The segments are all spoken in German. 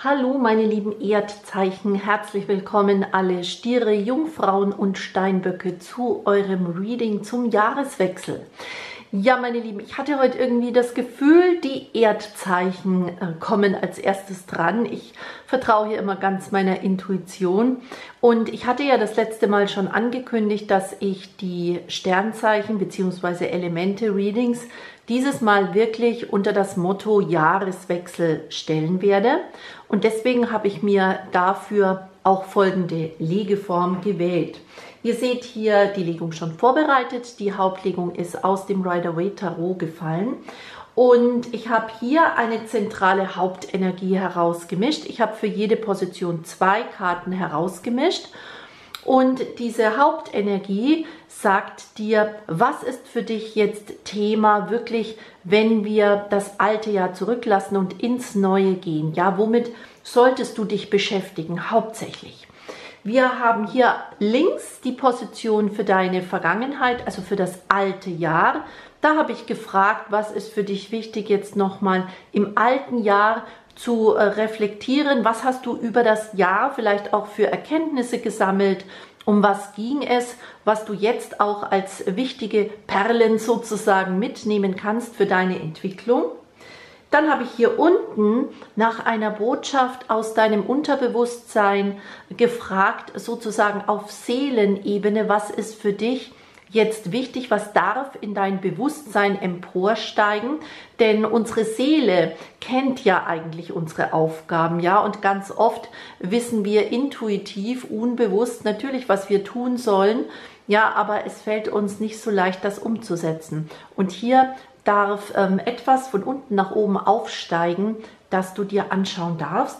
Hallo meine lieben Erdzeichen, herzlich willkommen alle Stiere, Jungfrauen und Steinböcke zu eurem Reading zum Jahreswechsel. Ja, meine Lieben, ich hatte heute irgendwie das Gefühl, die Erdzeichen äh, kommen als erstes dran. Ich vertraue hier immer ganz meiner Intuition. Und ich hatte ja das letzte Mal schon angekündigt, dass ich die Sternzeichen bzw. Elemente-Readings dieses Mal wirklich unter das Motto Jahreswechsel stellen werde. Und deswegen habe ich mir dafür auch folgende Legeform gewählt. Ihr seht hier die Legung schon vorbereitet. Die Hauptlegung ist aus dem Rider-Waite Tarot gefallen. Und ich habe hier eine zentrale Hauptenergie herausgemischt. Ich habe für jede Position zwei Karten herausgemischt. Und diese Hauptenergie sagt dir, was ist für dich jetzt Thema wirklich, wenn wir das alte Jahr zurücklassen und ins neue gehen? Ja, womit solltest du dich beschäftigen hauptsächlich? Wir haben hier links die Position für deine Vergangenheit, also für das alte Jahr. Da habe ich gefragt, was ist für dich wichtig jetzt nochmal im alten Jahr zu äh, reflektieren. Was hast du über das Jahr vielleicht auch für Erkenntnisse gesammelt? Um was ging es, was du jetzt auch als wichtige Perlen sozusagen mitnehmen kannst für deine Entwicklung? Dann habe ich hier unten nach einer Botschaft aus deinem Unterbewusstsein gefragt, sozusagen auf Seelenebene, was ist für dich jetzt wichtig, was darf in dein Bewusstsein emporsteigen, denn unsere Seele kennt ja eigentlich unsere Aufgaben, ja, und ganz oft wissen wir intuitiv, unbewusst natürlich, was wir tun sollen, ja, aber es fällt uns nicht so leicht, das umzusetzen. Und hier darf ähm, etwas von unten nach oben aufsteigen, das du dir anschauen darfst.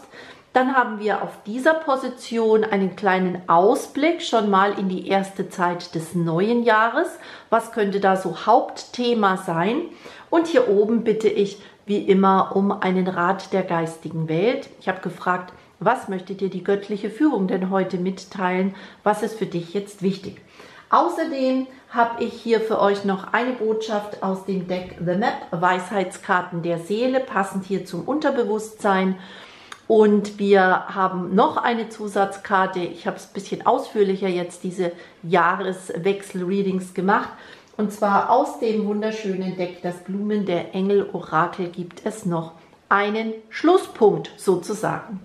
Dann haben wir auf dieser Position einen kleinen Ausblick schon mal in die erste Zeit des neuen Jahres. Was könnte da so Hauptthema sein? Und hier oben bitte ich wie immer um einen Rat der geistigen Welt. Ich habe gefragt, was möchte dir die göttliche Führung denn heute mitteilen? Was ist für dich jetzt wichtig? Außerdem habe ich hier für euch noch eine Botschaft aus dem Deck The Map, Weisheitskarten der Seele, passend hier zum Unterbewusstsein. Und wir haben noch eine Zusatzkarte. Ich habe es ein bisschen ausführlicher jetzt diese Jahreswechsel-Readings gemacht. Und zwar aus dem wunderschönen Deck Das Blumen der Engel Orakel gibt es noch einen Schlusspunkt sozusagen.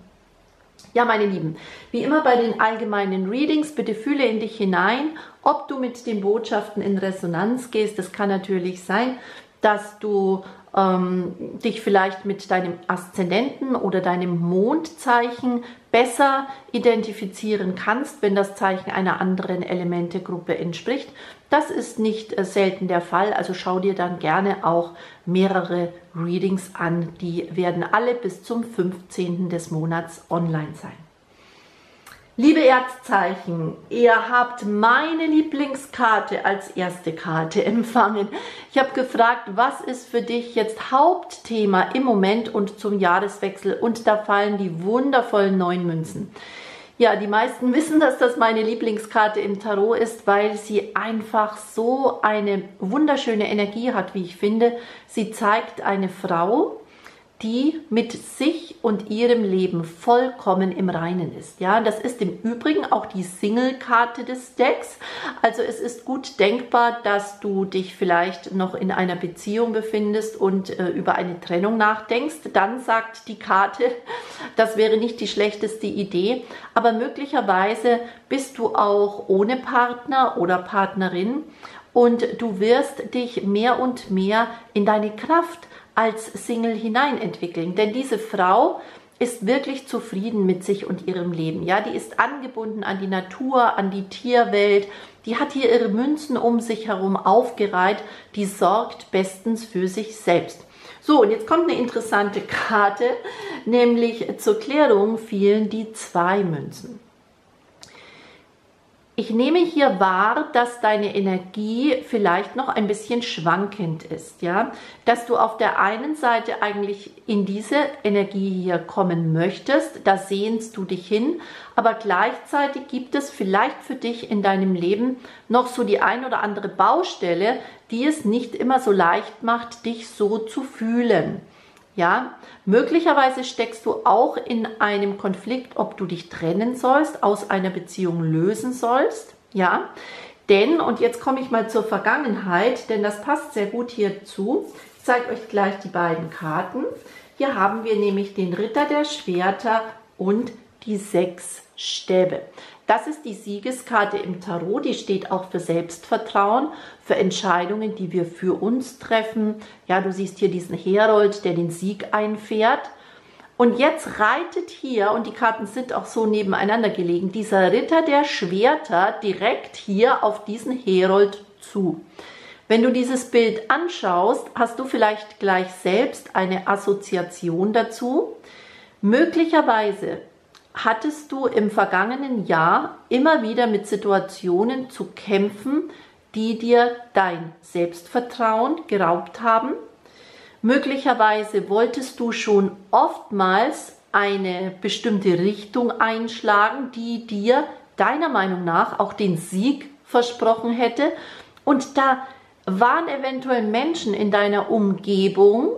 Ja, meine Lieben, wie immer bei den allgemeinen Readings, bitte fühle in dich hinein, ob du mit den Botschaften in Resonanz gehst. Das kann natürlich sein, dass du ähm, dich vielleicht mit deinem Aszendenten oder deinem Mondzeichen besser identifizieren kannst, wenn das Zeichen einer anderen Elementegruppe entspricht. Das ist nicht äh, selten der Fall, also schau dir dann gerne auch mehrere Readings an. Die werden alle bis zum 15. des Monats online sein. Liebe Erzzeichen, ihr habt meine Lieblingskarte als erste Karte empfangen. Ich habe gefragt, was ist für dich jetzt Hauptthema im Moment und zum Jahreswechsel? Und da fallen die wundervollen neun Münzen. Ja, die meisten wissen, dass das meine Lieblingskarte im Tarot ist, weil sie einfach so eine wunderschöne Energie hat, wie ich finde. Sie zeigt eine Frau, die mit sich und ihrem Leben vollkommen im Reinen ist. Ja, das ist im Übrigen auch die Single-Karte des Decks. Also es ist gut denkbar, dass du dich vielleicht noch in einer Beziehung befindest und äh, über eine Trennung nachdenkst. Dann sagt die Karte, das wäre nicht die schlechteste Idee. Aber möglicherweise bist du auch ohne Partner oder Partnerin und du wirst dich mehr und mehr in deine Kraft als Single hineinentwickeln. Denn diese Frau ist wirklich zufrieden mit sich und ihrem Leben. Ja, die ist angebunden an die Natur, an die Tierwelt. Die hat hier ihre Münzen um sich herum aufgereiht. Die sorgt bestens für sich selbst. So, und jetzt kommt eine interessante Karte, nämlich zur Klärung fielen die zwei Münzen. Ich nehme hier wahr, dass deine Energie vielleicht noch ein bisschen schwankend ist, ja, dass du auf der einen Seite eigentlich in diese Energie hier kommen möchtest, da sehnst du dich hin, aber gleichzeitig gibt es vielleicht für dich in deinem Leben noch so die ein oder andere Baustelle, die es nicht immer so leicht macht, dich so zu fühlen. Ja, möglicherweise steckst du auch in einem Konflikt, ob du dich trennen sollst, aus einer Beziehung lösen sollst. Ja, denn, und jetzt komme ich mal zur Vergangenheit, denn das passt sehr gut hierzu. Ich zeige euch gleich die beiden Karten. Hier haben wir nämlich den Ritter der Schwerter und die sechs Stäbe. Das ist die Siegeskarte im Tarot, die steht auch für Selbstvertrauen, für Entscheidungen, die wir für uns treffen. Ja, du siehst hier diesen Herold, der den Sieg einfährt. Und jetzt reitet hier, und die Karten sind auch so nebeneinander gelegen, dieser Ritter der Schwerter direkt hier auf diesen Herold zu. Wenn du dieses Bild anschaust, hast du vielleicht gleich selbst eine Assoziation dazu. Möglicherweise hattest du im vergangenen Jahr immer wieder mit Situationen zu kämpfen, die dir dein Selbstvertrauen geraubt haben? Möglicherweise wolltest du schon oftmals eine bestimmte Richtung einschlagen, die dir deiner Meinung nach auch den Sieg versprochen hätte. Und da waren eventuell Menschen in deiner Umgebung,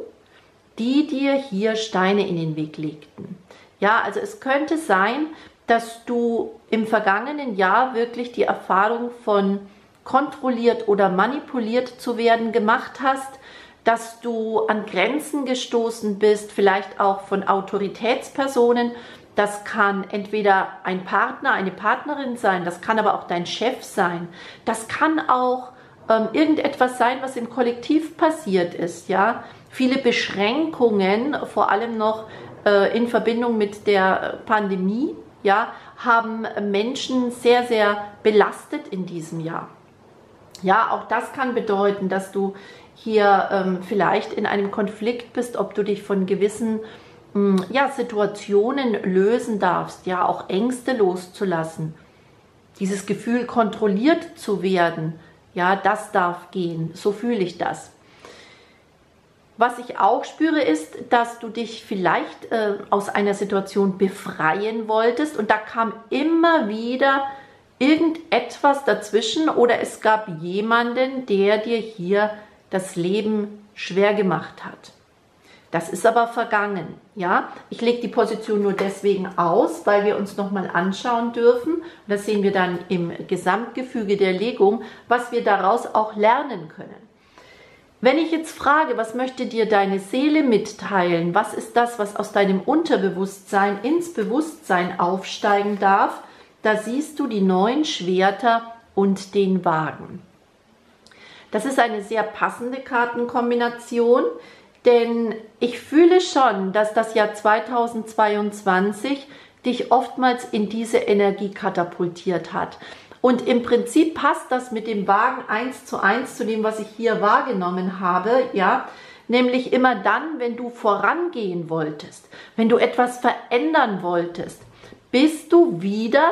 die dir hier Steine in den Weg legten. Ja, also es könnte sein, dass du im vergangenen Jahr wirklich die Erfahrung von kontrolliert oder manipuliert zu werden gemacht hast, dass du an Grenzen gestoßen bist, vielleicht auch von Autoritätspersonen. Das kann entweder ein Partner, eine Partnerin sein, das kann aber auch dein Chef sein. Das kann auch ähm, irgendetwas sein, was im Kollektiv passiert ist. Ja, viele Beschränkungen, vor allem noch in Verbindung mit der Pandemie, ja, haben Menschen sehr, sehr belastet in diesem Jahr. Ja, auch das kann bedeuten, dass du hier ähm, vielleicht in einem Konflikt bist, ob du dich von gewissen mh, hm, ja, Situationen lösen darfst, ja, auch Ängste loszulassen. Dieses Gefühl, kontrolliert zu werden, ja, das darf gehen. So fühle ich das. Was ich auch spüre, ist, dass du dich vielleicht äh, aus einer Situation befreien wolltest und da kam immer wieder irgendetwas dazwischen oder es gab jemanden, der dir hier das Leben schwer gemacht hat. Das ist aber vergangen, ja. Ich lege die Position nur deswegen aus, weil wir uns nochmal anschauen dürfen. Und das sehen wir dann im Gesamtgefüge der Legung, was wir daraus auch lernen können. Wenn ich jetzt frage, was möchte dir deine Seele mitteilen? Was ist das, was aus deinem Unterbewusstsein ins Bewusstsein aufsteigen darf? Da siehst du die neun Schwerter und den Wagen. Das ist eine sehr passende Kartenkombination, denn ich fühle schon, dass das Jahr 2022 dich oftmals in diese Energie katapultiert hat. Und im Prinzip passt das mit dem Wagen eins zu eins zu dem, was ich hier wahrgenommen habe, ja. Nämlich immer dann, wenn du vorangehen wolltest, wenn du etwas verändern wolltest, bist du wieder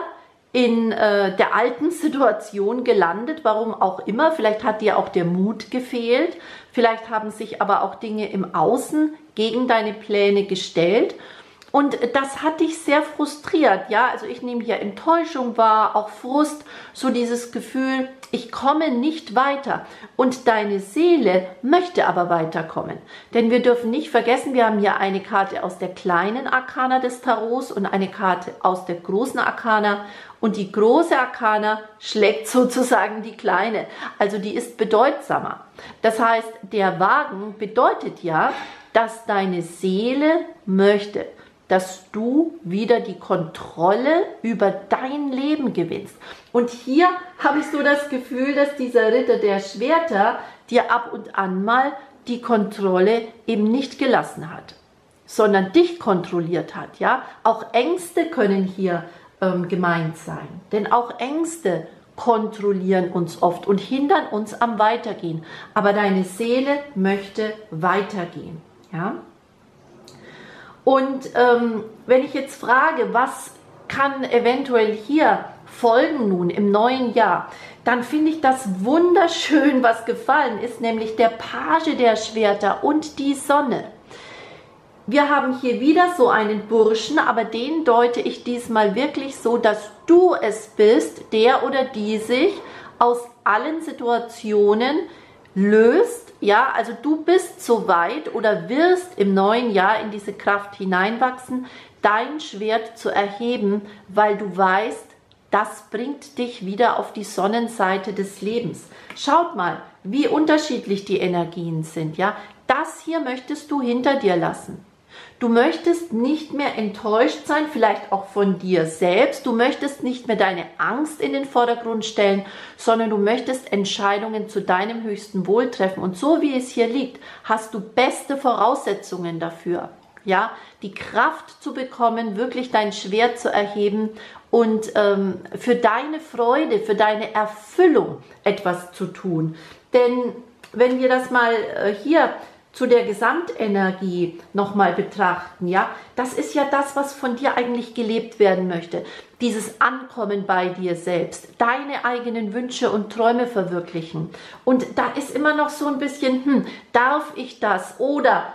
in äh, der alten Situation gelandet, warum auch immer. Vielleicht hat dir auch der Mut gefehlt, vielleicht haben sich aber auch Dinge im Außen gegen deine Pläne gestellt und das hat dich sehr frustriert, ja. Also ich nehme hier Enttäuschung wahr, auch Frust, so dieses Gefühl, ich komme nicht weiter. Und deine Seele möchte aber weiterkommen. Denn wir dürfen nicht vergessen, wir haben hier eine Karte aus der kleinen Arkana des Tarots und eine Karte aus der großen Arkana. Und die große Arkana schlägt sozusagen die kleine. Also die ist bedeutsamer. Das heißt, der Wagen bedeutet ja, dass deine Seele möchte dass du wieder die Kontrolle über dein Leben gewinnst. Und hier habe ich so das Gefühl, dass dieser Ritter der Schwerter dir ab und an mal die Kontrolle eben nicht gelassen hat, sondern dich kontrolliert hat. Ja, auch Ängste können hier ähm, gemeint sein, denn auch Ängste kontrollieren uns oft und hindern uns am Weitergehen. Aber deine Seele möchte weitergehen. Ja. Und ähm, wenn ich jetzt frage, was kann eventuell hier folgen nun im neuen Jahr, dann finde ich das wunderschön, was gefallen ist, nämlich der Page der Schwerter und die Sonne. Wir haben hier wieder so einen Burschen, aber den deute ich diesmal wirklich so, dass du es bist, der oder die sich aus allen Situationen löst. Ja, also du bist so weit oder wirst im neuen Jahr in diese Kraft hineinwachsen, dein Schwert zu erheben, weil du weißt, das bringt dich wieder auf die Sonnenseite des Lebens. Schaut mal, wie unterschiedlich die Energien sind, ja? Das hier möchtest du hinter dir lassen. Du möchtest nicht mehr enttäuscht sein, vielleicht auch von dir selbst. Du möchtest nicht mehr deine Angst in den Vordergrund stellen, sondern du möchtest Entscheidungen zu deinem höchsten Wohl treffen. Und so wie es hier liegt, hast du beste Voraussetzungen dafür. Ja, die Kraft zu bekommen, wirklich dein Schwert zu erheben und ähm, für deine Freude, für deine Erfüllung etwas zu tun. Denn wenn wir das mal äh, hier zu der Gesamtenergie nochmal betrachten, ja, das ist ja das, was von dir eigentlich gelebt werden möchte. Dieses Ankommen bei dir selbst, deine eigenen Wünsche und Träume verwirklichen. Und da ist immer noch so ein bisschen, hm, darf ich das? Oder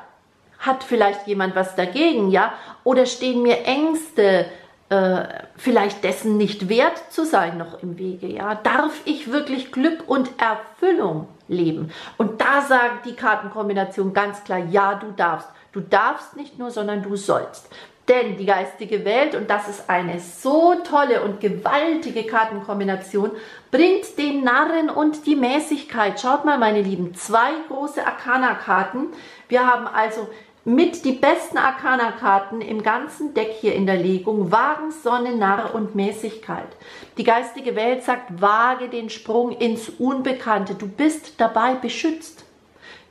hat vielleicht jemand was dagegen, ja? Oder stehen mir Ängste, äh, vielleicht dessen nicht wert zu sein noch im Wege, ja? Darf ich wirklich Glück und Erfüllung leben? Und da sagt die Kartenkombination ganz klar, ja, du darfst. Du darfst nicht nur, sondern du sollst. Denn die geistige Welt, und das ist eine so tolle und gewaltige Kartenkombination, bringt den Narren und die Mäßigkeit. Schaut mal, meine Lieben, zwei große Arcana-Karten. Wir haben also mit die besten Arcana-Karten im ganzen Deck hier in der Legung. Wagen, Sonne, Narr und Mäßigkeit. Die geistige Welt sagt, wage den Sprung ins Unbekannte. Du bist dabei beschützt.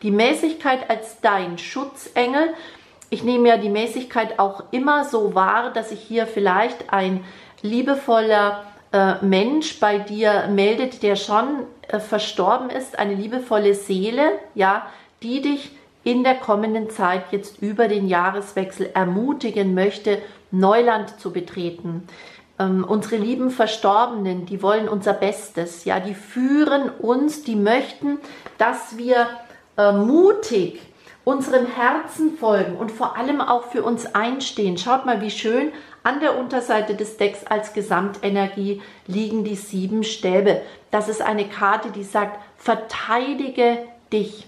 Die Mäßigkeit als dein Schutzengel. Ich nehme ja die Mäßigkeit auch immer so wahr, dass sich hier vielleicht ein liebevoller äh, Mensch bei dir meldet, der schon äh, verstorben ist, eine liebevolle Seele, ja, die dich in der kommenden Zeit jetzt über den Jahreswechsel ermutigen möchte, Neuland zu betreten. Ähm, unsere lieben Verstorbenen, die wollen unser Bestes, ja, die führen uns, die möchten, dass wir äh, mutig unserem Herzen folgen und vor allem auch für uns einstehen. Schaut mal, wie schön an der Unterseite des Decks als Gesamtenergie liegen die sieben Stäbe. Das ist eine Karte, die sagt, verteidige dich.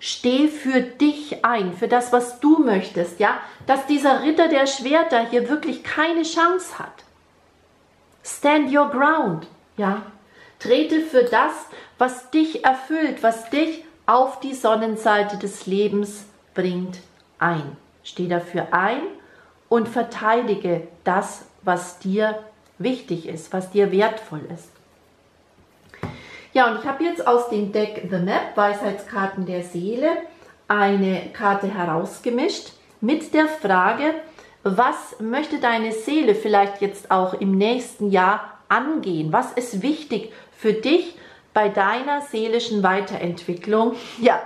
Steh für dich ein, für das, was du möchtest, ja, dass dieser Ritter der Schwerter hier wirklich keine Chance hat. Stand your ground, ja. Trete für das, was dich erfüllt, was dich auf die Sonnenseite des Lebens bringt, ein. Steh dafür ein und verteidige das, was dir wichtig ist, was dir wertvoll ist. Ja, und ich habe jetzt aus dem Deck The Map, Weisheitskarten der Seele, eine Karte herausgemischt mit der Frage, was möchte deine Seele vielleicht jetzt auch im nächsten Jahr angehen? Was ist wichtig für dich bei deiner seelischen Weiterentwicklung? Ja,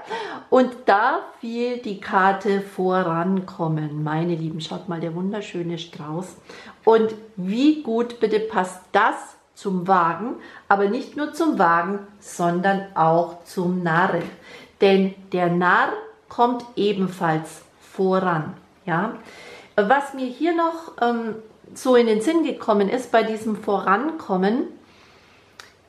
und da fiel die Karte Vorankommen. Meine Lieben, schaut mal, der wunderschöne Strauß. Und wie gut bitte passt das zum Wagen, aber nicht nur zum Wagen, sondern auch zum Narren. Denn der Narr kommt ebenfalls voran. Ja? Was mir hier noch ähm, so in den Sinn gekommen ist bei diesem Vorankommen,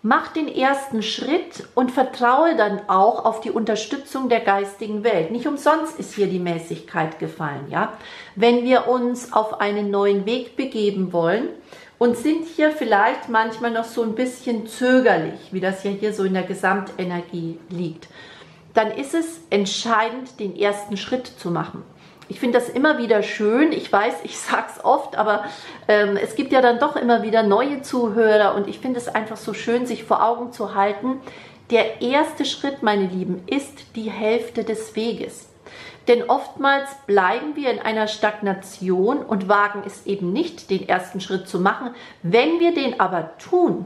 mach den ersten Schritt und vertraue dann auch auf die Unterstützung der geistigen Welt. Nicht umsonst ist hier die Mäßigkeit gefallen, ja? Wenn wir uns auf einen neuen Weg begeben wollen und sind hier vielleicht manchmal noch so ein bisschen zögerlich, wie das ja hier so in der Gesamtenergie liegt, dann ist es entscheidend, den ersten Schritt zu machen. Ich finde das immer wieder schön. Ich weiß, ich sage es oft, aber ähm, es gibt ja dann doch immer wieder neue Zuhörer und ich finde es einfach so schön, sich vor Augen zu halten. Der erste Schritt, meine Lieben, ist die Hälfte des Weges. Denn oftmals bleiben wir in einer Stagnation und wagen es eben nicht, den ersten Schritt zu machen. Wenn wir den aber tun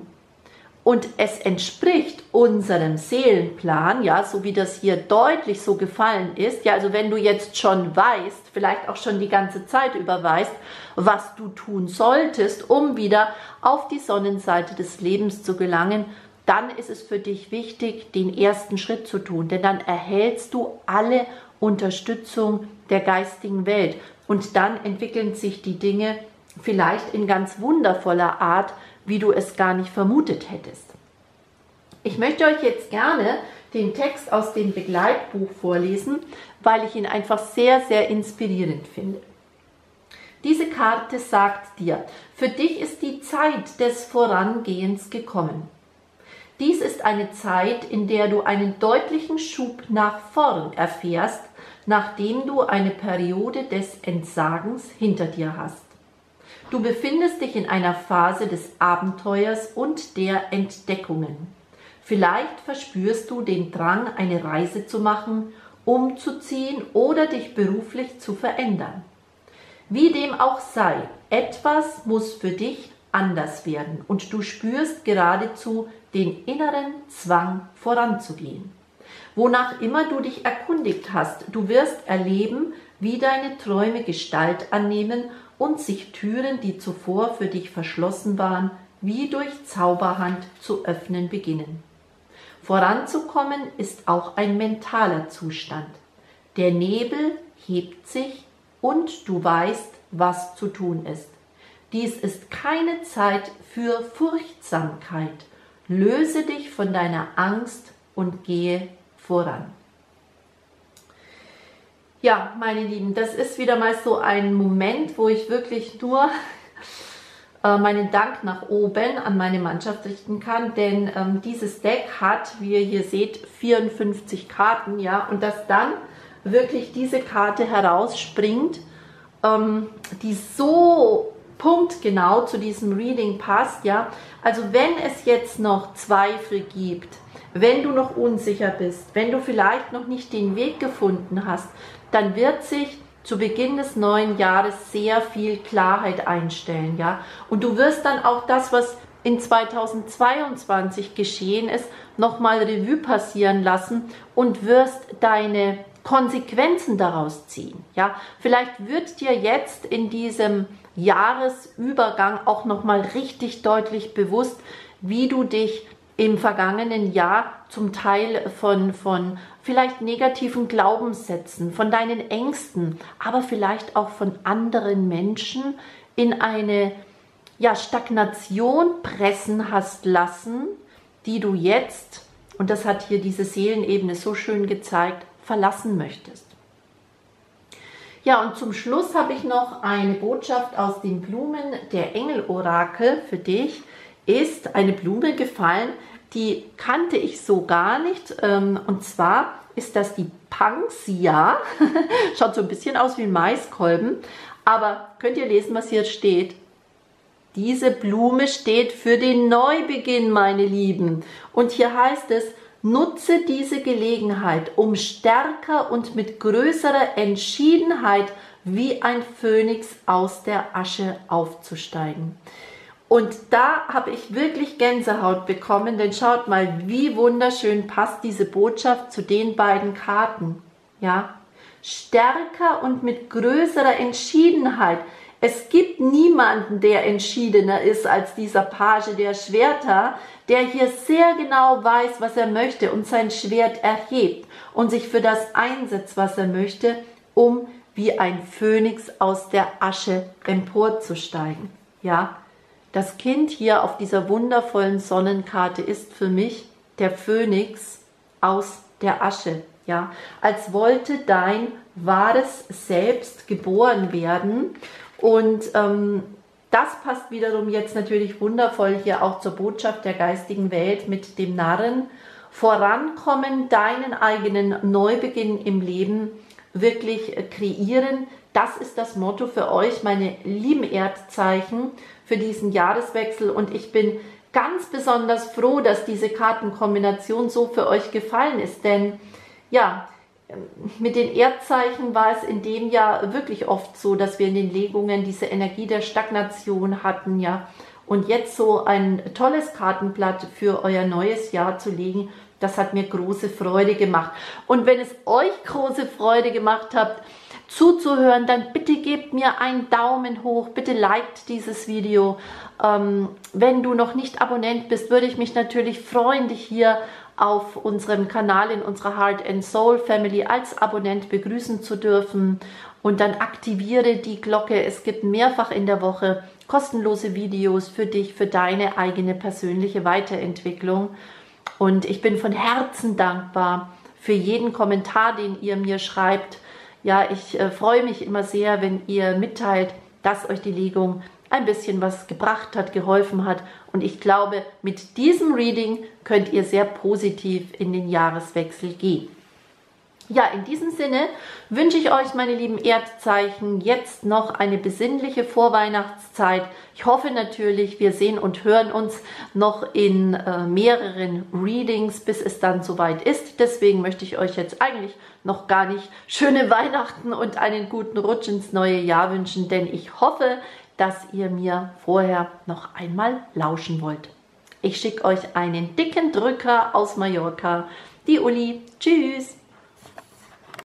und es entspricht unserem Seelenplan, ja, so wie das hier deutlich so gefallen ist, ja, also wenn du jetzt schon weißt, vielleicht auch schon die ganze Zeit über weißt, was du tun solltest, um wieder auf die Sonnenseite des Lebens zu gelangen, dann ist es für dich wichtig, den ersten Schritt zu tun, denn dann erhältst du alle Unterstützung der geistigen Welt. Und dann entwickeln sich die Dinge vielleicht in ganz wundervoller Art, wie du es gar nicht vermutet hättest. Ich möchte euch jetzt gerne den Text aus dem Begleitbuch vorlesen, weil ich ihn einfach sehr, sehr inspirierend finde. Diese Karte sagt dir, für dich ist die Zeit des Vorangehens gekommen. Dies ist eine Zeit, in der du einen deutlichen Schub nach vorn erfährst, nachdem du eine Periode des Entsagens hinter dir hast. Du befindest dich in einer Phase des Abenteuers und der Entdeckungen. Vielleicht verspürst du den Drang, eine Reise zu machen, umzuziehen oder dich beruflich zu verändern. Wie dem auch sei, etwas muss für dich anders werden und du spürst geradezu den inneren Zwang voranzugehen. Wonach immer du dich erkundigt hast, du wirst erleben, wie deine Träume Gestalt annehmen und sich Türen, die zuvor für dich verschlossen waren, wie durch Zauberhand zu öffnen beginnen. Voranzukommen ist auch ein mentaler Zustand. Der Nebel hebt sich und du weißt, was zu tun ist. Dies ist keine Zeit für Furchtsamkeit. Löse dich von deiner Angst und gehe voran. Ja, meine Lieben, das ist wieder mal so ein Moment, wo ich wirklich nur äh, meinen Dank nach oben an meine Mannschaft richten kann, denn ähm, dieses Deck hat, wie ihr hier seht, 54 Karten, ja, und dass dann wirklich diese Karte herausspringt, ähm, die so punktgenau zu diesem Reading passt, ja. Also wenn es jetzt noch Zweifel gibt, wenn du noch unsicher bist, wenn du vielleicht noch nicht den Weg gefunden hast, dann wird sich zu Beginn des neuen Jahres sehr viel Klarheit einstellen, ja. Und du wirst dann auch das, was in 2022 geschehen ist, nochmal Revue passieren lassen und wirst deine Konsequenzen daraus ziehen, ja. Vielleicht wird dir jetzt in diesem Jahresübergang auch nochmal richtig deutlich bewusst, wie du dich im vergangenen Jahr zum Teil von, von vielleicht negativen Glaubenssätzen, von deinen Ängsten, aber vielleicht auch von anderen Menschen in eine ja, Stagnation pressen hast lassen, die du jetzt, und das hat hier diese Seelenebene so schön gezeigt, verlassen möchtest. Ja, und zum Schluss habe ich noch eine Botschaft aus den Blumen der Engelorakel für dich. Ist eine Blume gefallen, die kannte ich so gar nicht. Ähm, und zwar ist das die Pangsia. Schaut so ein bisschen aus wie ein Maiskolben. Aber könnt ihr lesen, was hier steht? Diese Blume steht für den Neubeginn, meine Lieben. Und hier heißt es, Nutze diese Gelegenheit, um stärker und mit größerer Entschiedenheit wie ein Phönix aus der Asche aufzusteigen. Und da habe ich wirklich Gänsehaut bekommen, denn schaut mal, wie wunderschön passt diese Botschaft zu den beiden Karten. Ja, stärker und mit größerer Entschiedenheit. Es gibt niemanden, der entschiedener ist als dieser Page der Schwerter, der hier sehr genau weiß, was er möchte und sein Schwert erhebt und sich für das einsetzt, was er möchte, um wie ein Phönix aus der Asche emporzusteigen. Ja, das Kind hier auf dieser wundervollen Sonnenkarte ist für mich der Phönix aus der Asche. Ja, als wollte dein wahres Selbst geboren werden und ähm, das passt wiederum jetzt natürlich wundervoll hier auch zur Botschaft der geistigen Welt mit dem Narren. Vorankommen, deinen eigenen Neubeginn im Leben wirklich kreieren. Das ist das Motto für euch, meine lieben Erdzeichen, für diesen Jahreswechsel. Und ich bin ganz besonders froh, dass diese Kartenkombination so für euch gefallen ist. Denn ja, mit den Erdzeichen war es in dem Jahr wirklich oft so, dass wir in den Legungen diese Energie der Stagnation hatten, ja. Und jetzt so ein tolles Kartenblatt für euer neues Jahr zu legen, das hat mir große Freude gemacht. Und wenn es euch große Freude gemacht hat, zuzuhören, dann bitte gebt mir einen Daumen hoch, bitte liked dieses Video. Ähm, wenn du noch nicht Abonnent bist, würde ich mich natürlich freuen, dich hier auf unserem Kanal in unserer Heart and Soul Family als Abonnent begrüßen zu dürfen. Und dann aktiviere die Glocke. Es gibt mehrfach in der Woche kostenlose Videos für dich, für deine eigene persönliche Weiterentwicklung. Und ich bin von Herzen dankbar für jeden Kommentar, den ihr mir schreibt. Ja, ich äh, freue mich immer sehr, wenn ihr mitteilt, dass euch die Legung ein bisschen was gebracht hat, geholfen hat. Und ich glaube, mit diesem Reading könnt ihr sehr positiv in den Jahreswechsel gehen. Ja, in diesem Sinne wünsche ich euch, meine lieben Erdzeichen, jetzt noch eine besinnliche Vorweihnachtszeit. Ich hoffe natürlich, wir sehen und hören uns noch in äh, mehreren Readings, bis es dann soweit ist. Deswegen möchte ich euch jetzt eigentlich noch gar nicht schöne Weihnachten und einen guten Rutsch ins neue Jahr wünschen, denn ich hoffe, dass ihr mir vorher noch einmal lauschen wollt. Ich schicke euch einen dicken Drücker aus Mallorca. Die Uli. Tschüss.